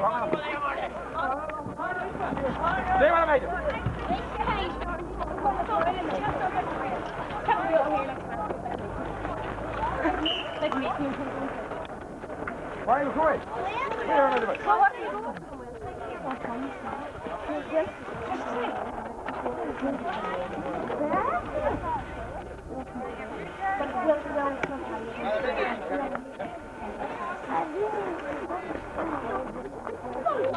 Why are you going? Here, another Well,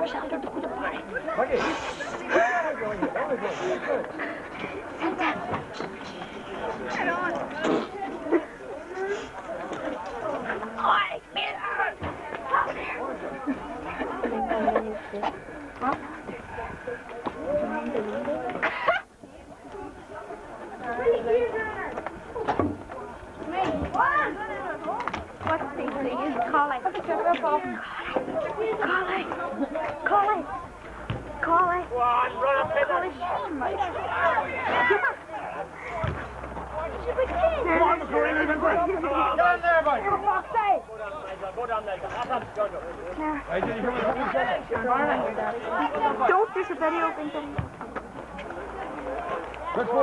we could go to China and Korean. And then we're going to put ourselves to go to party. Oi, Miller! Come here. What's the thing? Call it. Call it. Call it. Call it. Call it. Come on, McCrory, leave him quick. Get on there, boy. For fuck's sake. Hey, did you hear what he said? Don't push your video thing. Let's go.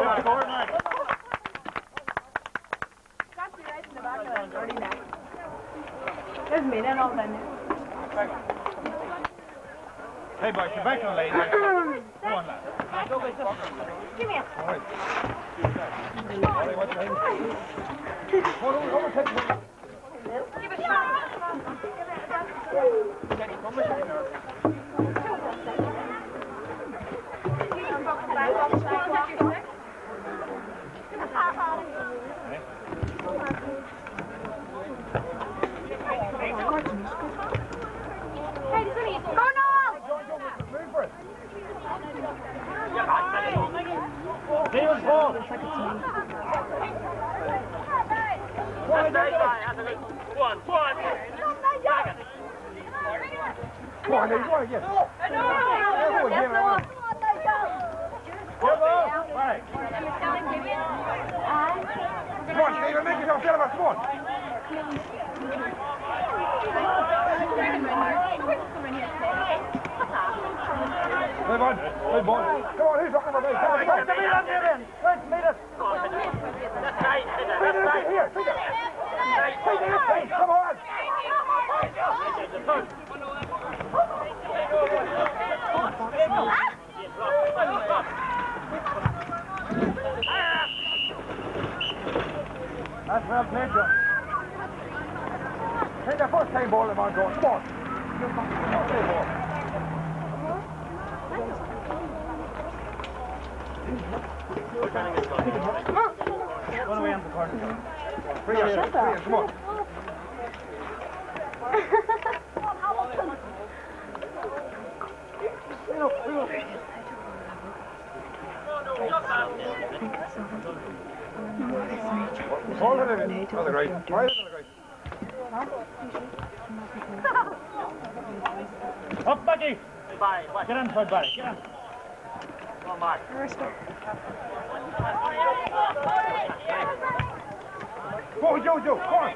There's me then all then. Hey, boy, come back on, lady. Come on, lad. Give me a. All right. All right, what's your name? Hold on, hold on, take it. Give it a shot. Hey, this one is. Go, Noel! Move for it. David Paul. Come on, lady, go on again. Go again, Noel. Come on. Come on. Come on. Hey, bud. Hey, bud. Come on, who's? Come on, come on. Meet us. Hey, Come on. That's well played, John. Take the first time ball, man, going. Come on. First time ball. Run away on the corner. Free us, free us, come on. Hold it in. Other right. Right, other right. Up, Becky. Get inside, Barry. Get in. Go, Joe, Joe. Come on.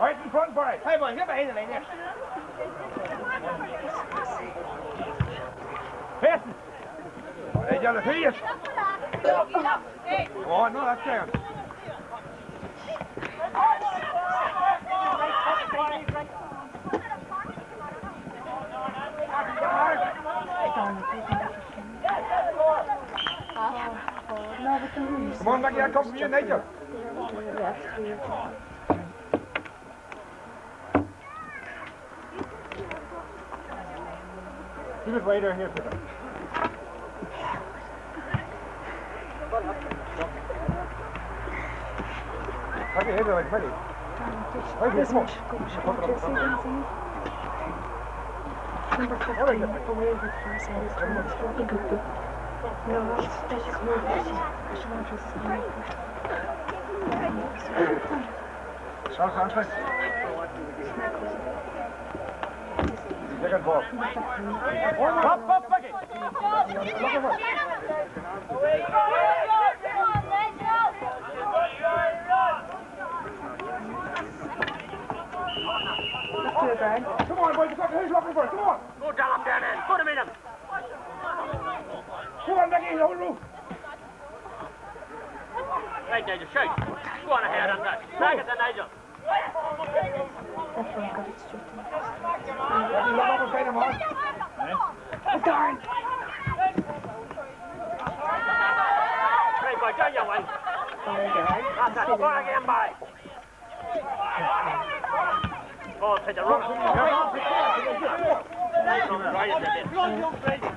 Right in front, Barry. Hey, boy, get behind the line there. Pass it. Hey, Johnny, finish. Oh, no, that's down. Come on, Maggie, I come from you, Nigel. Keep it right over here, Peter. Maggie, it like Maggie. Right here, come on. Number 15, away with his hands towards Igugu. No, that's just more Charles, contact. Second ball. Up, up. Look over. Left to the ground. Come on, boys. Who's looking for it? Come on. Go down down. Put him in him. Come on, Maggie. Hold the roof. Right, Nigel, shoot. Go on ahead on that. Back it to Nigel. That one got it straight in. You look over beside him, man. Right, boy, down you one. That's it. Go on again, boy. Oh, take the run. Nice run, right in there.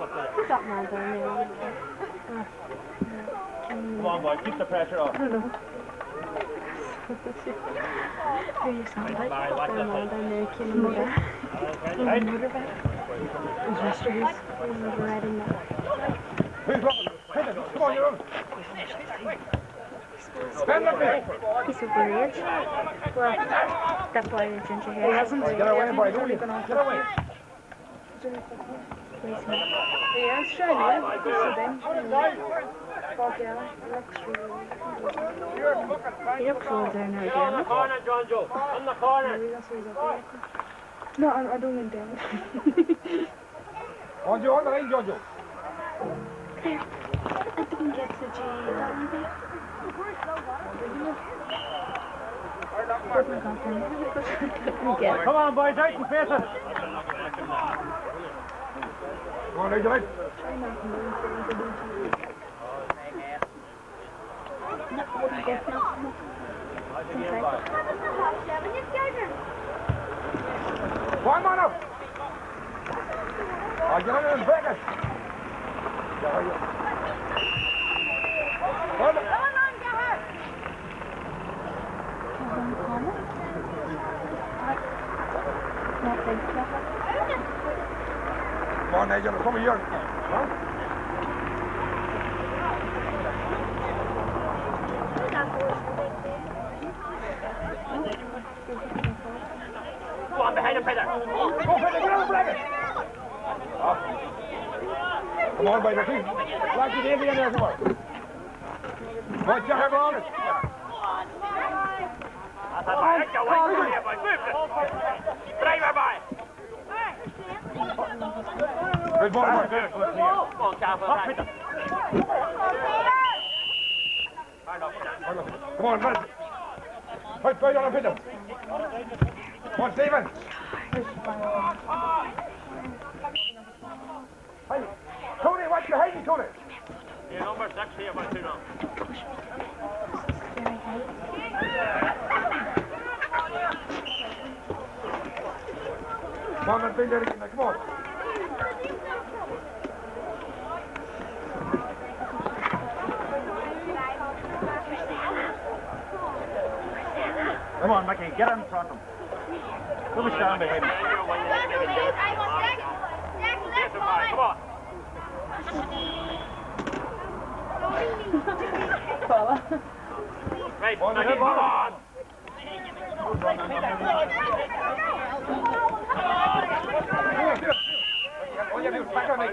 That's what's there. That man down. Come on, boy, keep the pressure off. Who you sound like? Fight. down there killing guy. Right. Investors. He's riding that. Come on, you're on. Stand up there. He's a bridge. Well, that's why the ginger hair hasn't. Get away, boy. Don't you? Get away. Eh, yeah, it's shiny. Yeah, this is them. Fuck yeah. Looks really He looks old there now On the again. corner, John Joe. On the corner. That's what he's up there. No, I, I don't mean damage. On you, on the line, Jojo. I didn't get the G that one there. Couldn't got them. Couldn't get it. Come on, boys, out and face it. Come on, Nigel,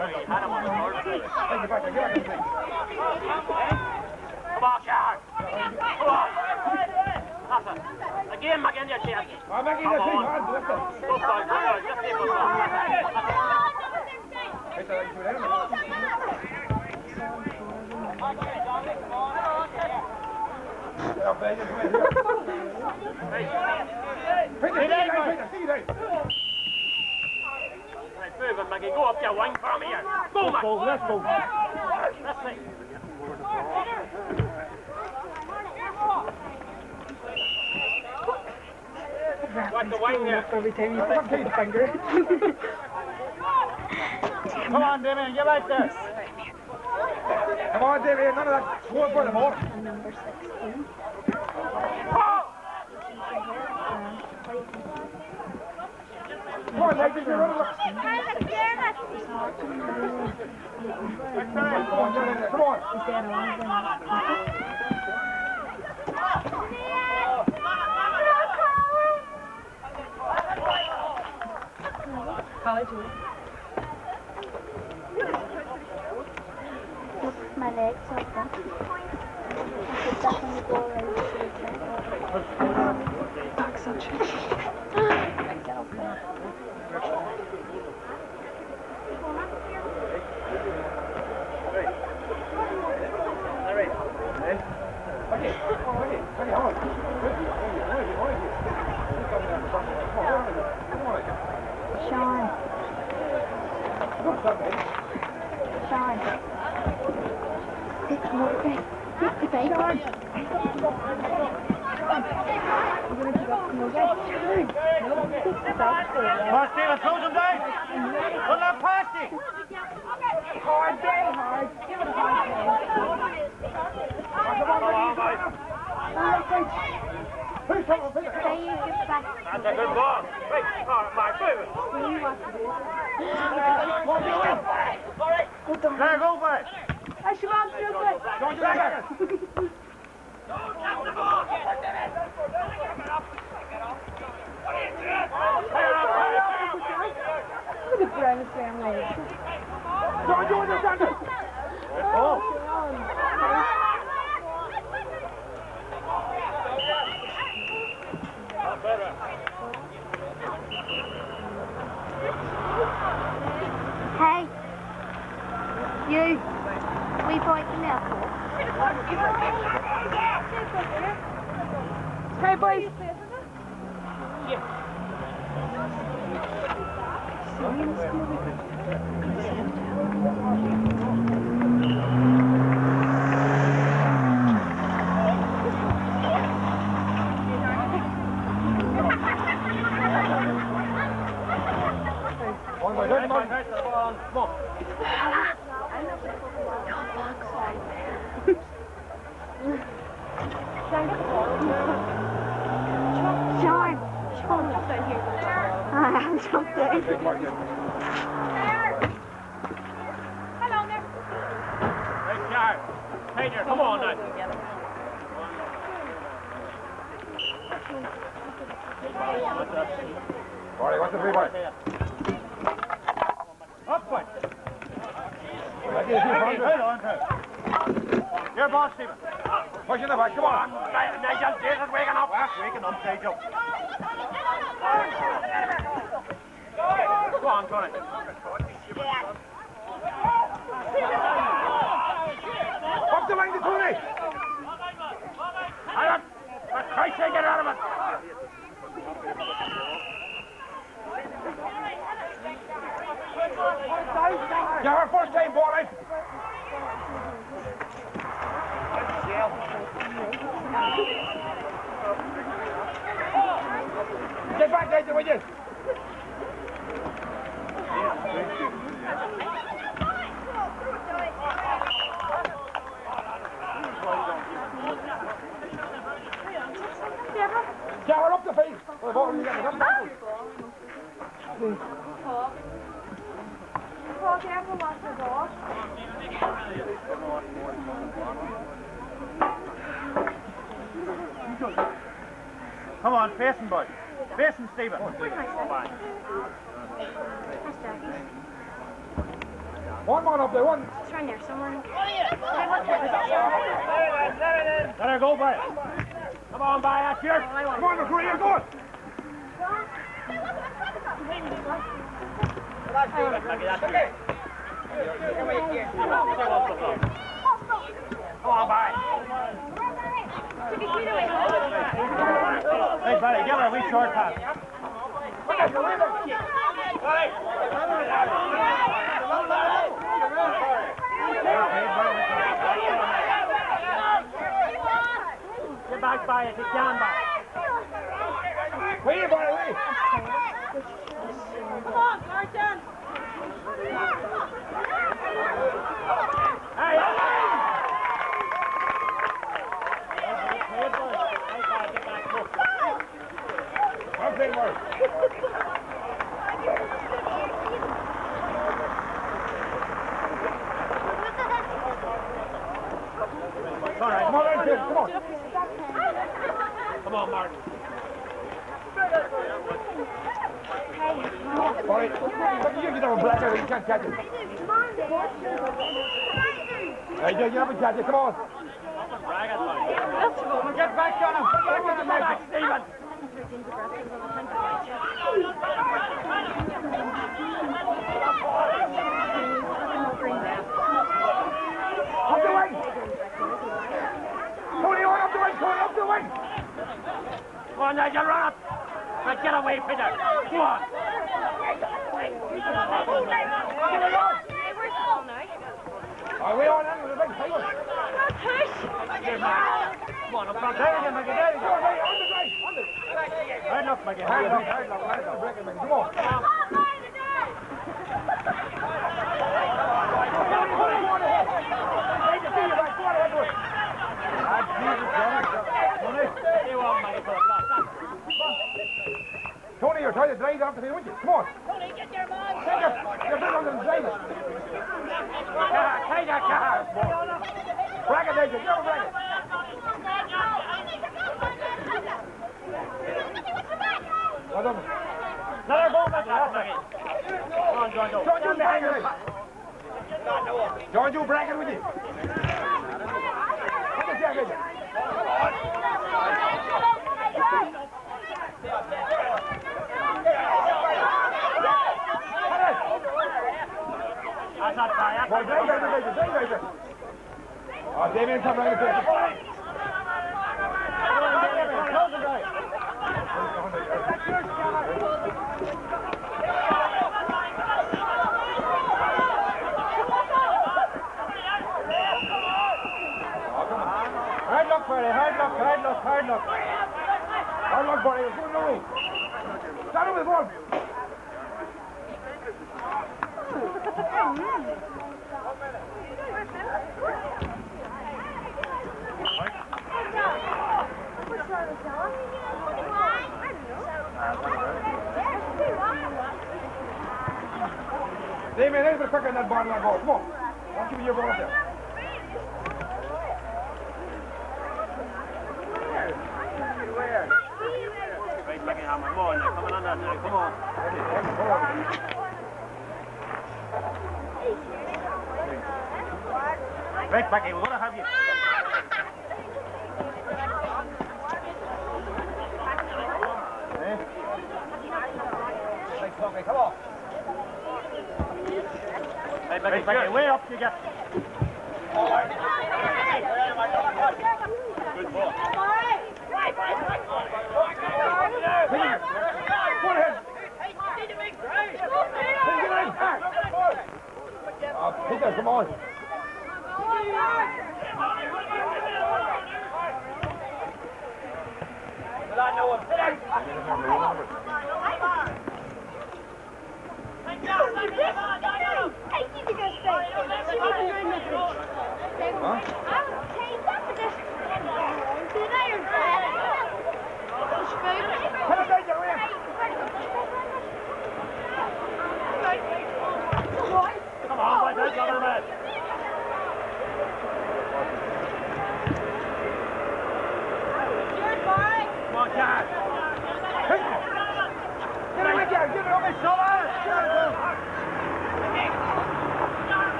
Come on, Shark. Come on. That's it. Again, back in your chest. I'm making the thing hard, lift it. Go, boy. Go, boy. Just keep it on. Hey, so you should have it. Get up there. Hey, Maggie, go up your one for me here. Go, man. Go, let's go. Let's see. What the wine here? Every time you put the finger. Come on, Damian, get back there. Come on, Damian, none of that score for the ball. And number 16. Come on, the Get up there. Sean. Sean. Martina, close them down. Get back, Nathan, will you? Yeah, we're up the field. We're ball, you get it up the field. Paul, careful, watch the ball. Come on, facing, boy. Facing, Stephen. One man up there, one. It's right there somewhere. Let her go by. Come on, by out here. Come on, McCrory, you're going. Back by it, get down by it. Wait, buddy, wait. Hey! I'll play more. All right, Come on, Red, come on. come on, Martin. Boy, you get over black, you can't catch it. Hey, you get up and catch it, come on. Get back on him. Get back, on Stephen. Up the wing. Tony, on up the wing, Tony, up the wing. Come on, Nigel, run up. Get away, Peter. Go on. Are we on in with the big table? Come on, up front. There you go, Mickey. There you Come on, hey, on the drive, on the- Hard luck, Mickey. Hard Hard luck. hard Mickey, come on. Stay well, Mickey, for a blast. Tony, you're trying to drive off the won't you? Come on. Tony, get your man. Take it. You're big on the drive take that car. Bracket, there you go. Get over bracket. Well done. Let her go, Mickey. Come on, John Joe. John, you behind me. John, you bracket with you. Come on, Jack, with not far. That's Well, not drive, drive, far. drive, drive, drive, drive. Oh, Damian, come right there. Close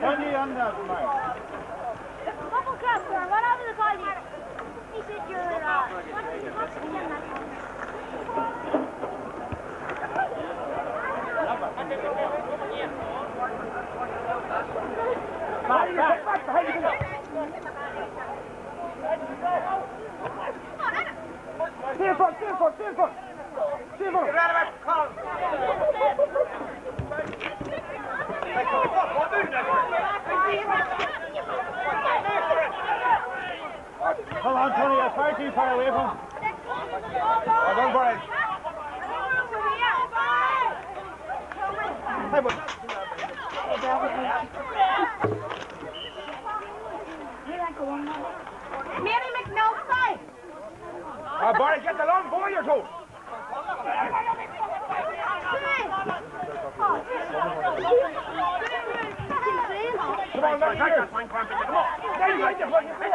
Twenty under, Mike. Couple uh. Come on, Tony, you're far too far away from him. Well done, Brian. Hey, boy. Barry McNulty! Uh, Brian, get the long ball, you're told. On, let's hear it. There you go, just like you said.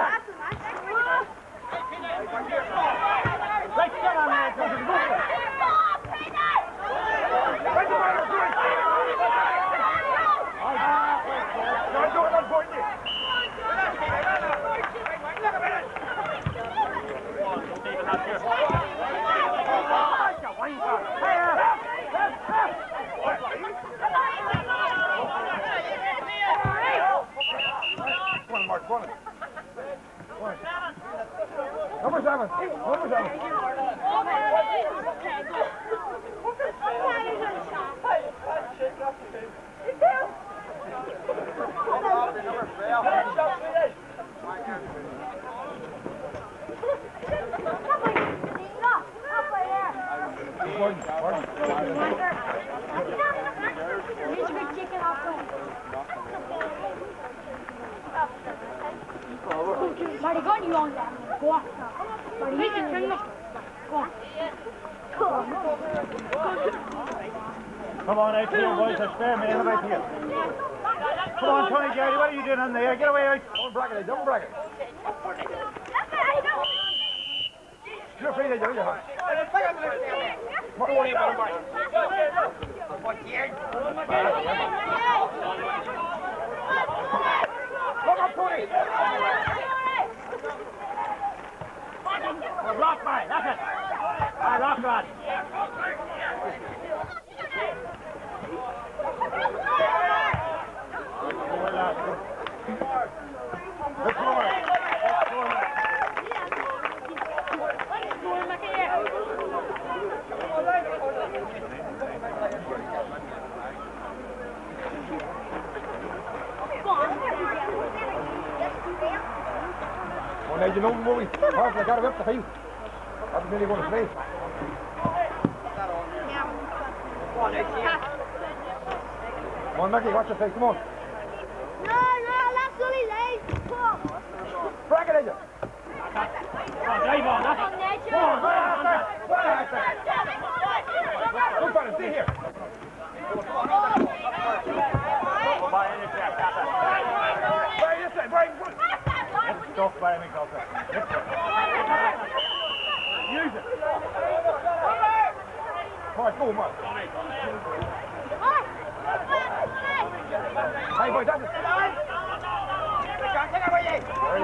Right, come on, man. Come on, go for it. Right, Brian, do it. John Joe, one point there. Come on, Mark, come on. Come on. Marty, go on, you on that. Go on. Marty, you can turn this. Go on. Come on out here, boys. There's spare men out here. Come on, Tony Jerry. What are you doing on there? Get away out. Don't bracket it, don't bracket. You're afraid of you, huh? What worry about Mark? Come on, Tony. Rock, mate. That's it. Aye, rock, Rod. Now you know we half I got up the field. That's nearly going to play. Come on, Mickey, watch your face. Come on. No, no, that's Sully Lane. Come on. Bracket it, you. Drive on. Go on, go on, go on. Go on, go on. Look at him, stay here. Brian, this way, Brian. Brian. Stuff by me, Come on, go, Mark. Hey, boy, that's it. Very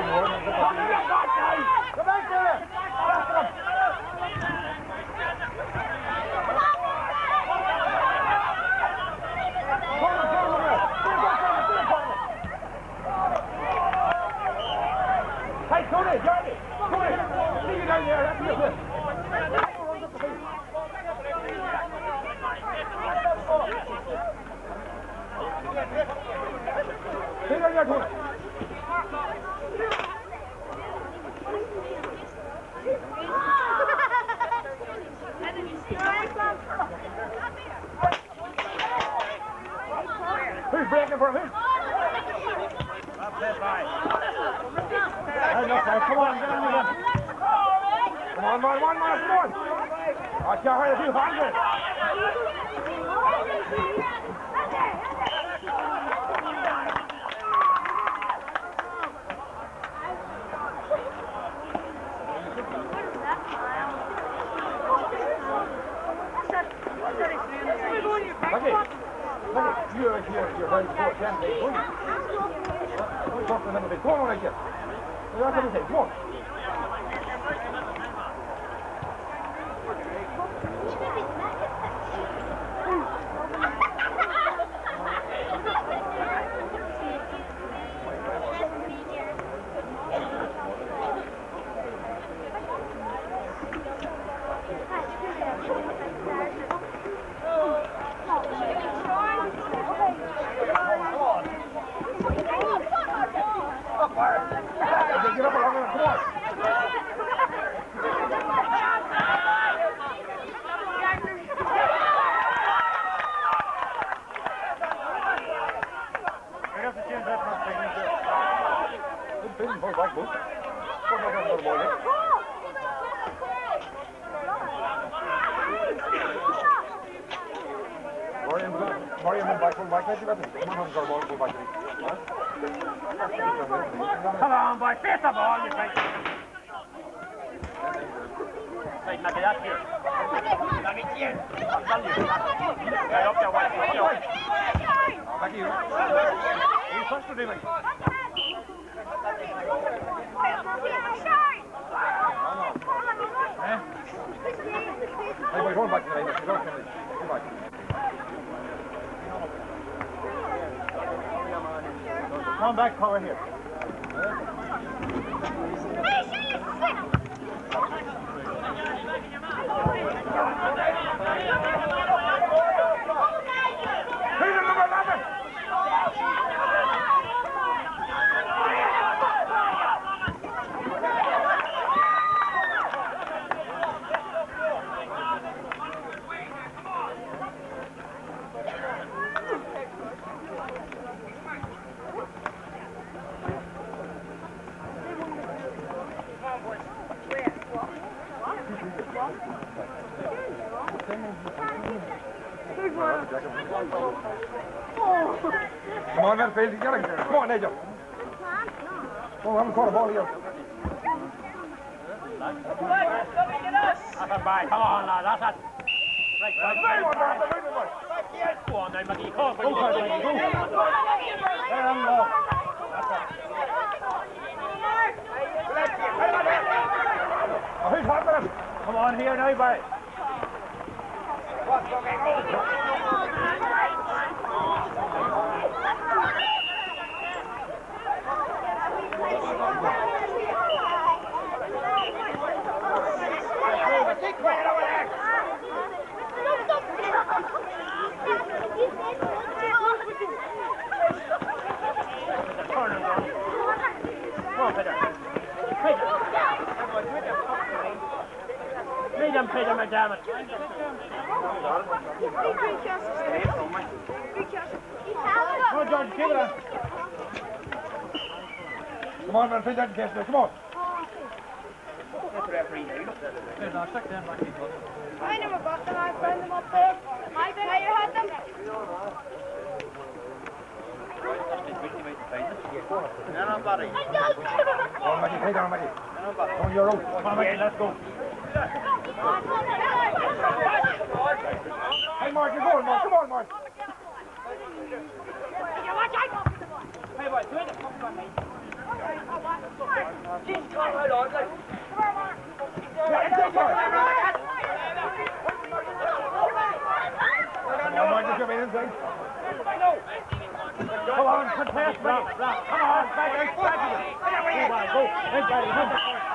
on, go back to the. Come on, boy, face the ball, you think. Right, look at that here. Look at here. I'll tell you. Yeah, up there, White, up there. Back to you. Who's first to do, mate? Hey, go back. Go back. Go back. Come back, cover here. Who's Come on, Medfield, you gotta get Come on, Nigel. Oh, I haven't caught a ball here. That's a bye. Come on, lad, that's it. Right, right, Very right, good, right. Martha, very good, Martha. Go on now, Maggie. Come on, Go, Carter, go. There on low. Oh, who's hot with him? Come on here now, bye. Corner, go. Come on, Peter. Peter. Lead him, Peter, McDermott. Come on, George, give it on. Come on, Medfield, that case there. Come on. Come on, Maggie, take down, Maggie. Come on, you're out. Come on, Maggie, let's go. Hey, Mark, you're going, Mark. Come on, Mark. Yeah, it's okay, Mark. Come on, Mark, just come in inside. Come on, contest, Maggie. Come on, back, back, back. Go, bye, go. Inside, come. Come on,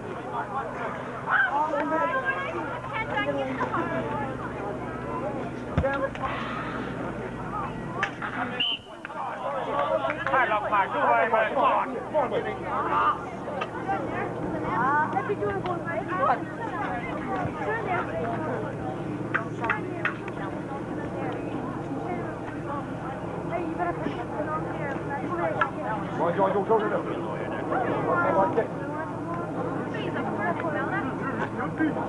luck, Mark. Do very well. Come on. Come on, boy. Come on, John, go closer now. Come on, get. Right there, come on.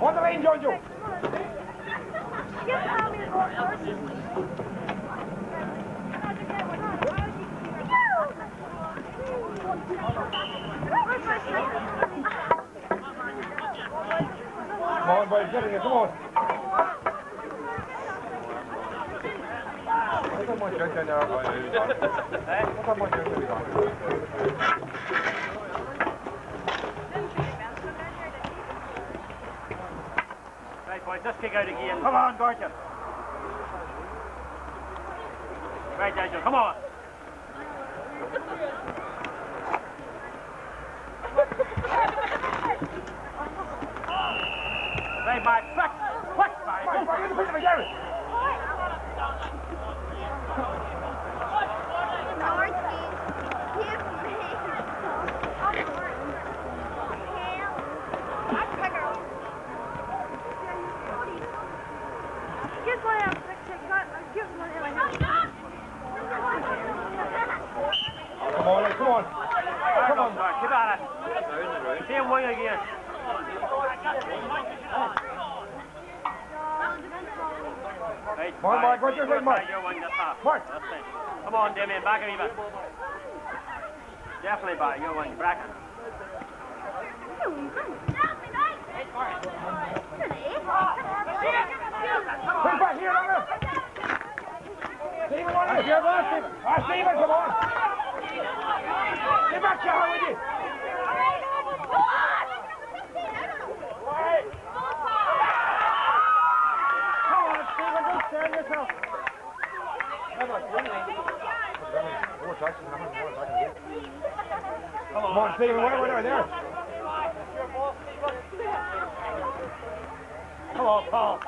On the lane, Jojo. Come on, boys, get in here, come on. What's that much junk down there? What's that much junk down there? Right, boys, just kick out again. Come on, Gorka. Right, Nigel, come on. Right, Mark, quick, quick, Mark. Come on, get the picture, Gary. Come on, come on. Come on, Mark, keep at it. Same wing again. Right, Come on, Mark, what's your thing, Mark? Your wing, that's half. Mark. Come on, Damian, back a wee bit. Definitely back, your wing, bracket. Come back here, Longer. Stephen, on here, boss. Stephen. Ah, Stephen, come on. Get back, Charlie, with you. Come on, Stephen, don't stand yourself. Come on, Stephen, where, where, there. Come on, Paul.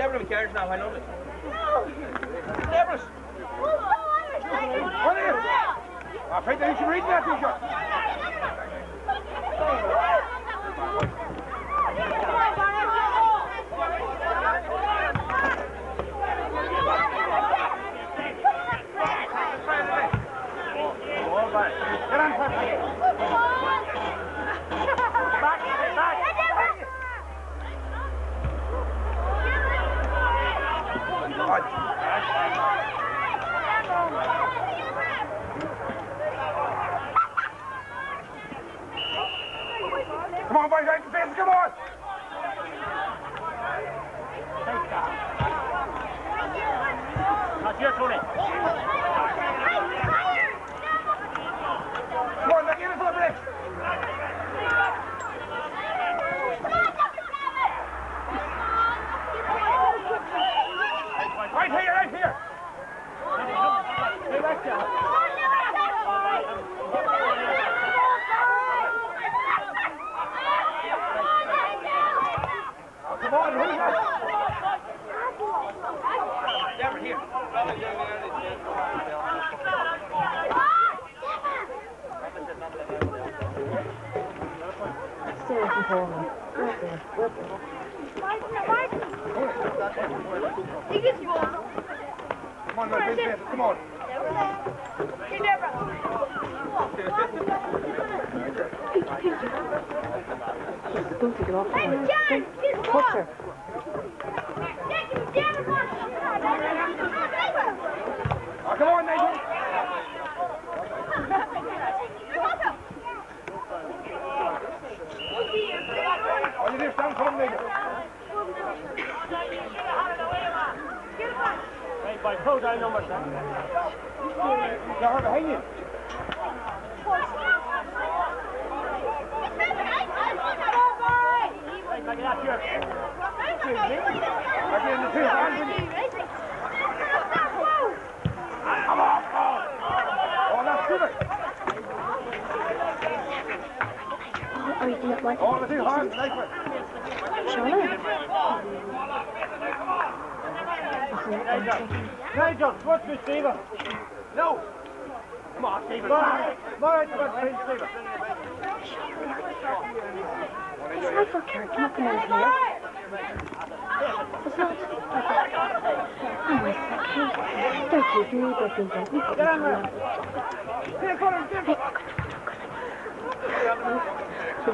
Deborah McCarron's now, I love it. Deborah's. What is it? I think that you should read that t-shirt. Get on, Patrick. Come on, boys, right to face, come on. That's your Tony. Come on, now get it for the break. Right here, right here. Come on, who's that? Deborah, here. Come on, let's face, come on. Oh, come on, Nathan. zijn nummers, hè. Ja, we heen je. Kijk, kijk, ja, Tjurk. Als je in de vuur aan Kom op, oh. Oh, dat is super. Oh, you didn't want Oh, dat is hard. Lijkt me. Shona? Nigel, what's this, Stephen? No. Come on, Stephen. Mar, Mar, what's this, Stephen? It's not for Kurt knocking out here. It's not. Oh my god. They're keeping me but thinking. Get on there. Here, come on, Hey, You've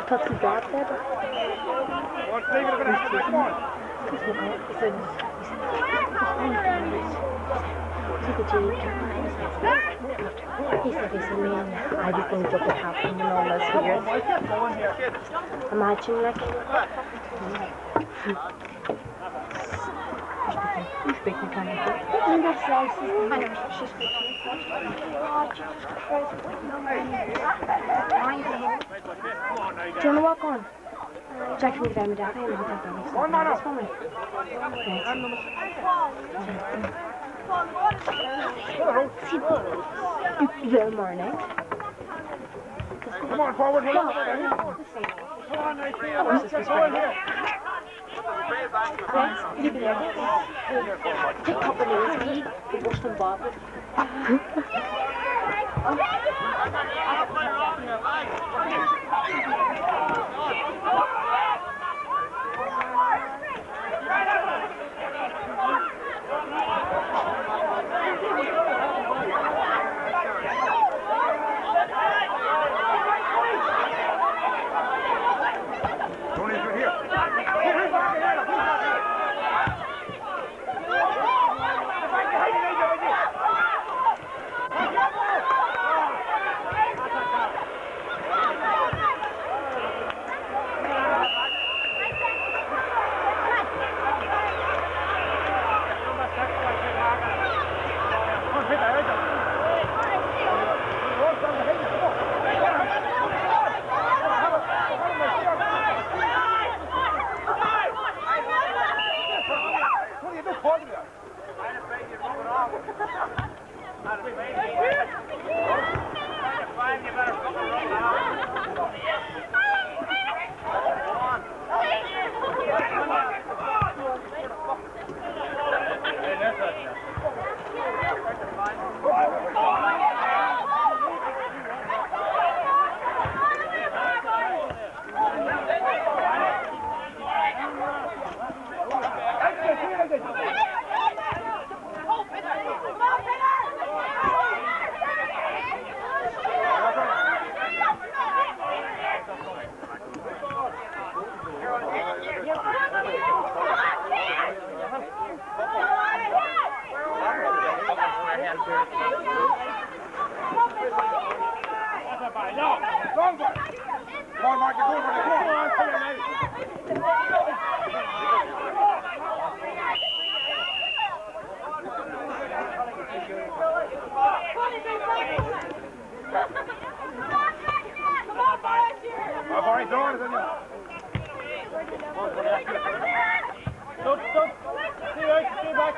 touched the dog there, but Oh, Stephen, look at that. Come on. he's not going to send to the G. He said he's a man. I the top in all those years. Imagine like kind of good. And that's nice. I know she's speaking. Do you want to walk on? Jack. I don't think that makes One man up. See, the morning. Come on, forward. Come on. Come on. Oh, this is Get going here. Yes, you can have it. Take a couple of days, we wash them bob. Tony's What are you doing? Hold it up. Long one. Come on, Mark, you're going for it. Come on, come on, now. Oh, boy, door is in there. Stop, stop. Stay right, stay back.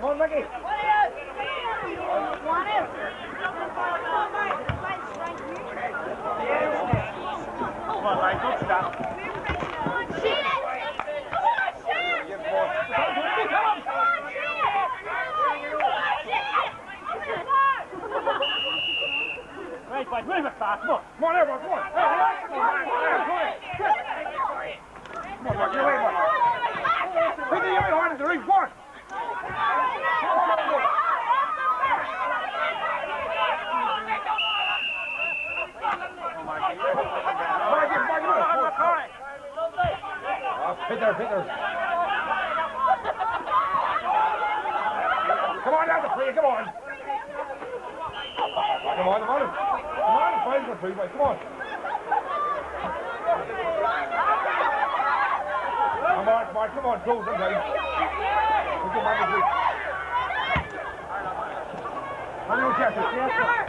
Come on, Mickey. Come on, lad, don't stop. Move it fast, come on. Come on, everyone, come on. Hey, relax. Come on, come on, Mark, you're away, Mark. Put the yellow hand in the ring, come on. Mark, it, Mark, front, please. Wait, come on. Come on, Mark, come on, go, somebody. Look at Michael, please. Mario Jeffers, yes, sir.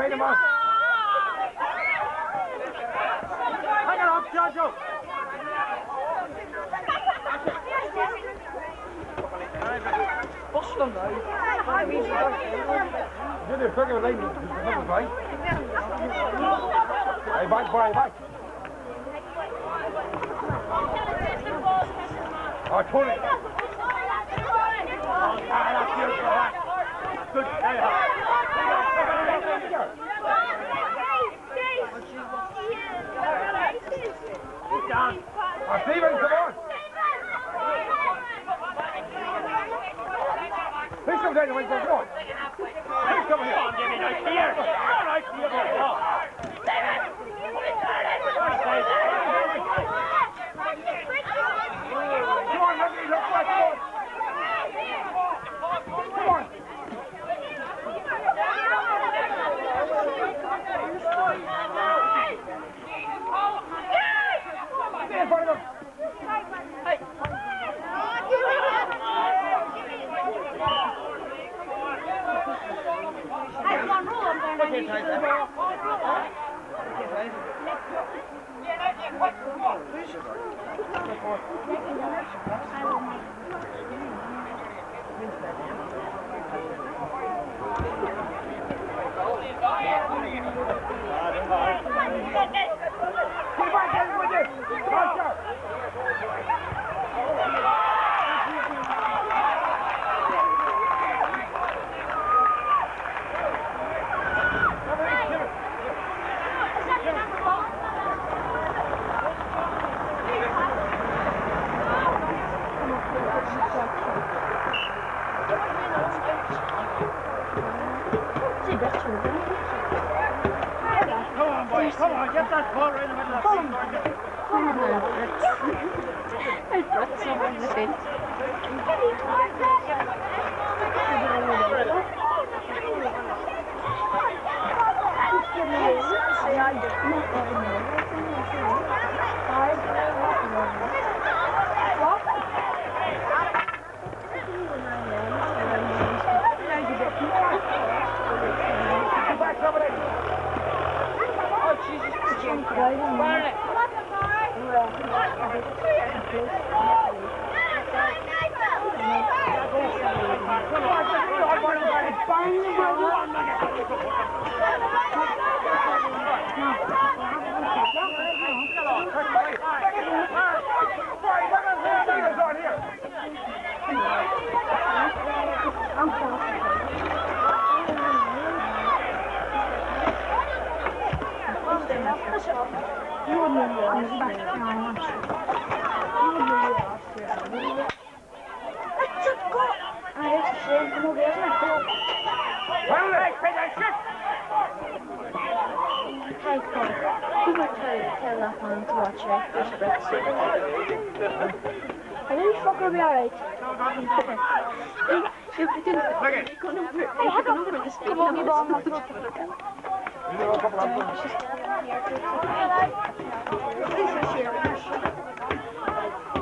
paint him up.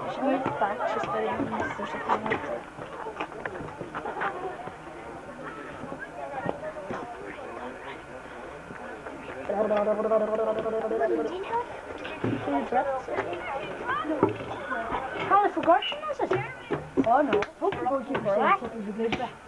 Почему так чисто я не слышу? How is forgotten? Oh no. Hope the goalkeeper is a good back.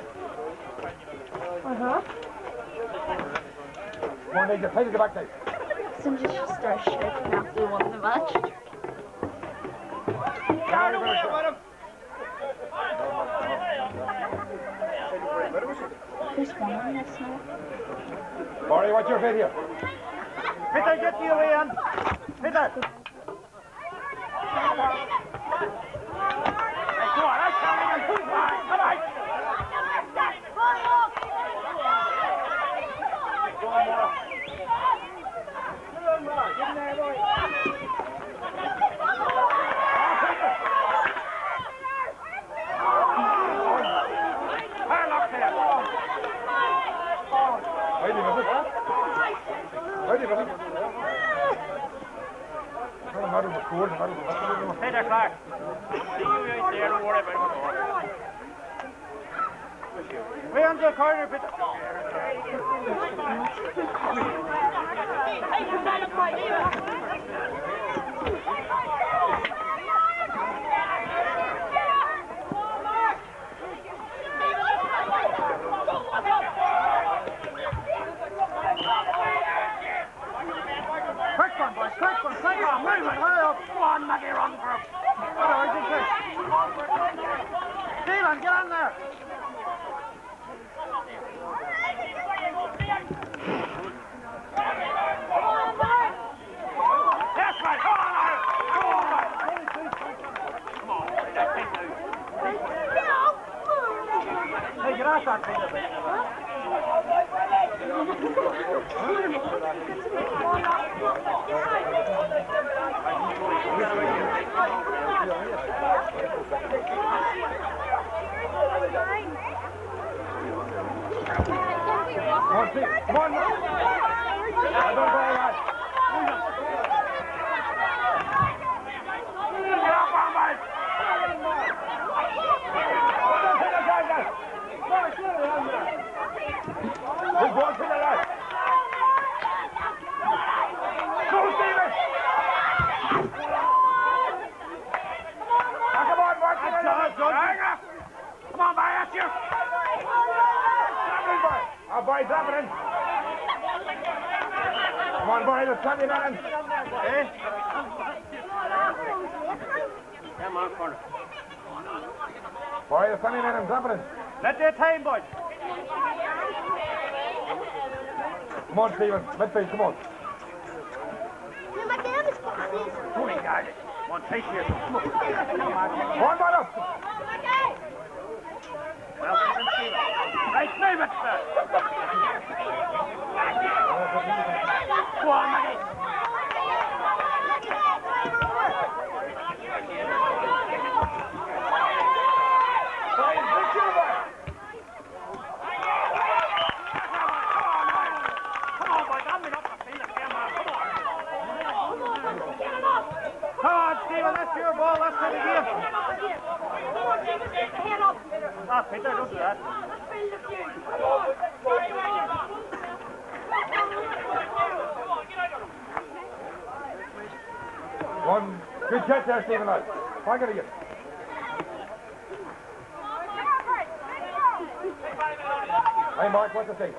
Hejdę, hejdę do backstage. Sądzisz, że strasznie na wpływu on the match? Down away, Adam! There's one on this now. Barry, what's your video? Peter, get you, Leon! Peter! Peter Clark, see you out there or whatever. We're on the corner, Peter. Vai de frente, come on. Stephen Oates. Plug it again. Hey, Mike, what's the thing?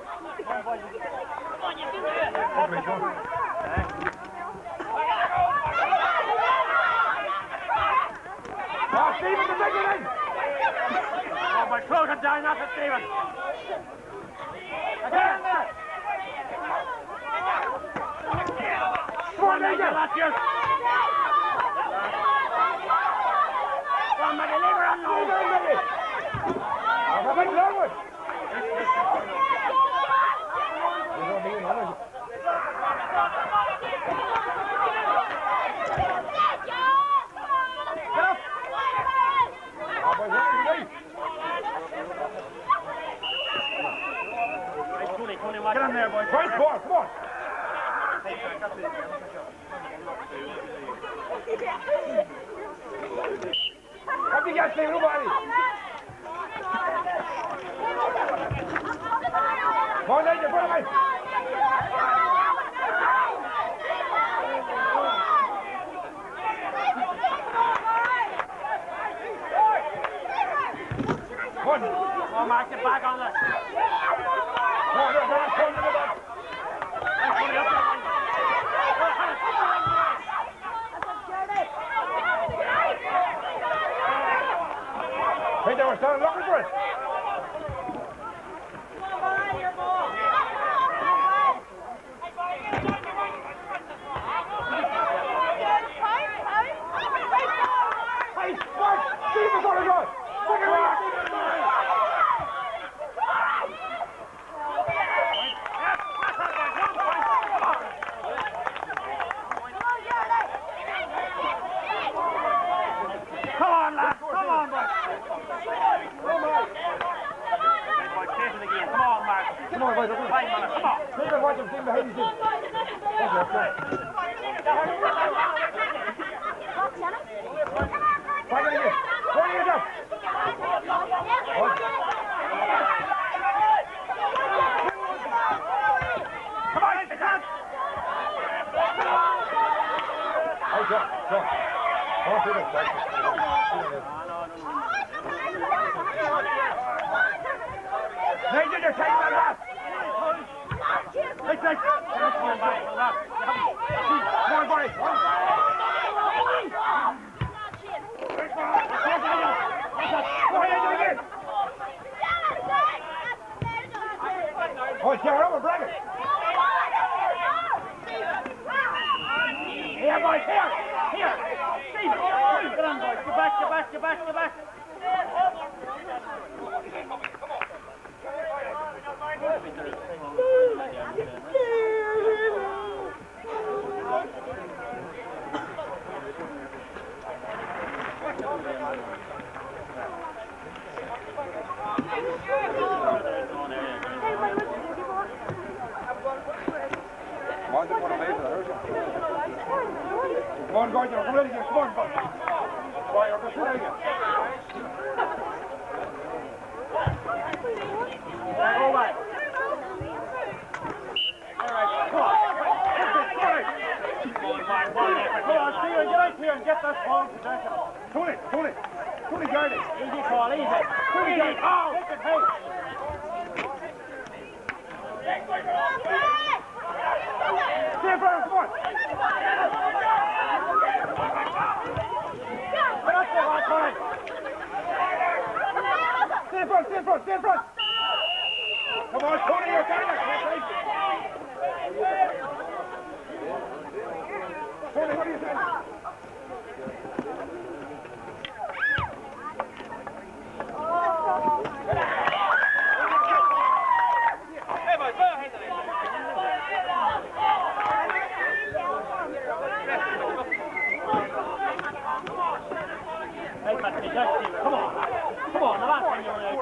Come on. Come on, Mark, get back on there. Come on, come on, come on, come on. Tony, up there. Hey, they were standing looking for it. Hey, Mark, Stephen's on the go. Look at that. Come on, lad. Come on, boy. Boy, chase it again. Come on, Mark. Come on, boys, come on. Five minutes. Come on. Stephen, watch him, Stephen, behind you. Okay, okay. Back in again. Go in again. Come on, get down. Hey, John, John. Come on, Stephen. Stephen, Stephen. Major, you're taking that last. Hey, take. Come on, back. Lad. Come on, boys. Go ahead, again. Oh, Sarah, over, bring it. Here, boys, here. Here. Stephen. Get on, boys. Get back, get back, get back, get back. Come on, to Stephen, get here and get that phone possession. Tony, Tony. Tony, guard it. Easy, Paul, easy. Easy. Oh. Take it, hey. Stay in come on. Get up there, my boy. Stay front, stay front, stay front. Come on, Tony, you're got it. Tony, what are you saying? Hey, boys, put your hands on it. Hey, Patrick, that's Stephen. Come on. Come on, the last one you're in.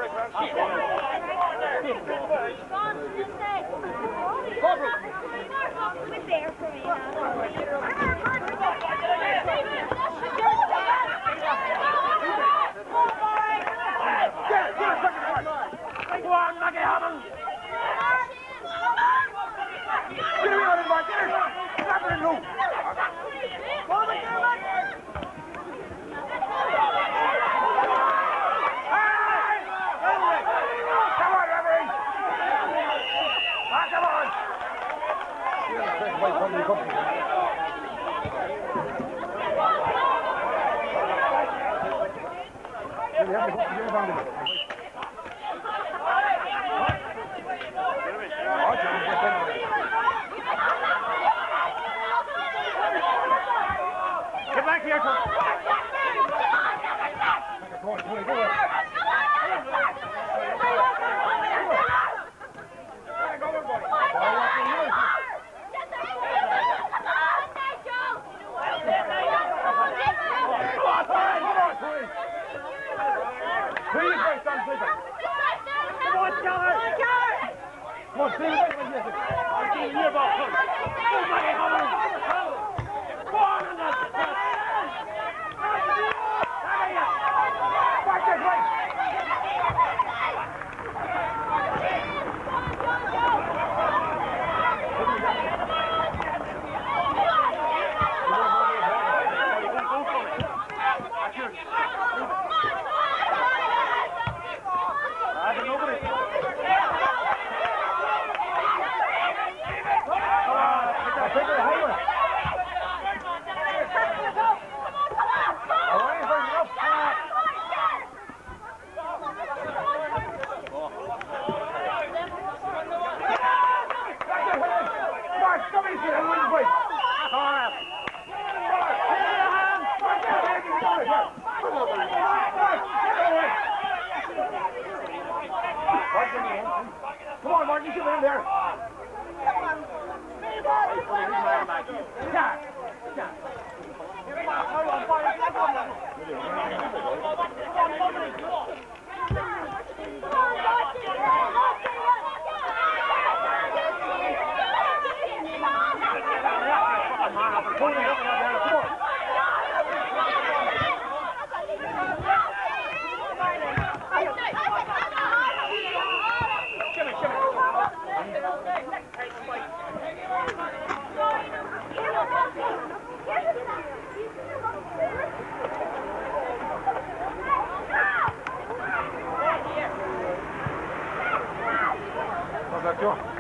Go on, Maggie Hammond. Get him out of my get him. Snap her in loop. Come on, referee. Wait, somebody come. Give Aqui, ó.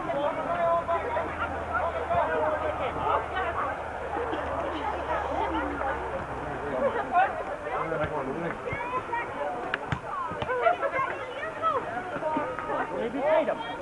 item.